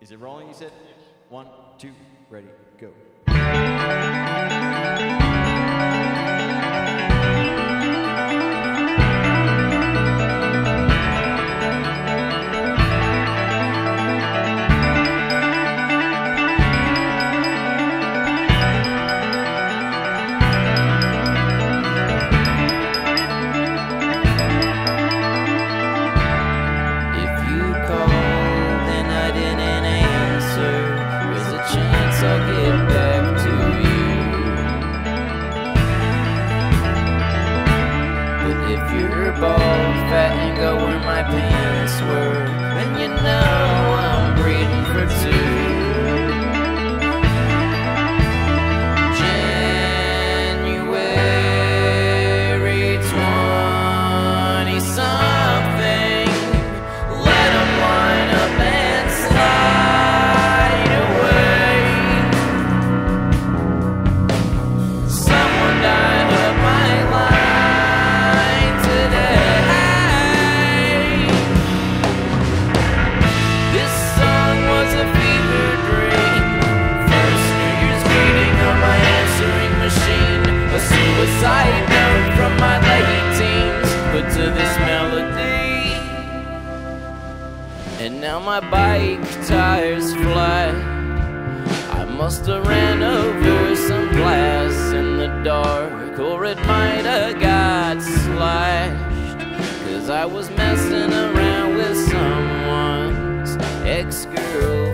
Is it rolling, you said? One, two, ready, go. You're bald, fat, and go where my pants were, suicide note from my late teens. Put to this melody. And now my bike tires flat. I must have ran over some glass in the dark, or it might have got slashed. Cause I was messing around with someone's ex girlfriend again.